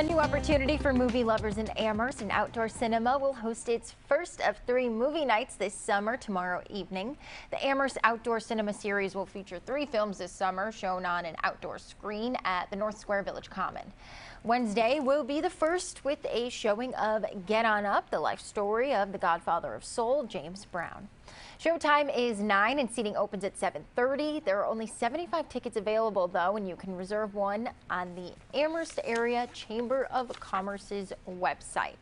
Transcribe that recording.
A new opportunity for movie lovers in Amherst and Outdoor Cinema will host its first of three movie nights this summer tomorrow evening. The Amherst Outdoor Cinema series will feature three films this summer shown on an outdoor screen at the North Square Village Common. Wednesday will be the first with a showing of Get On Up, the life story of the godfather of soul, James Brown. Showtime is 9 and seating opens at 7.30. There are only 75 tickets available though and you can reserve one on the Amherst Area Chamber of Commerce's website.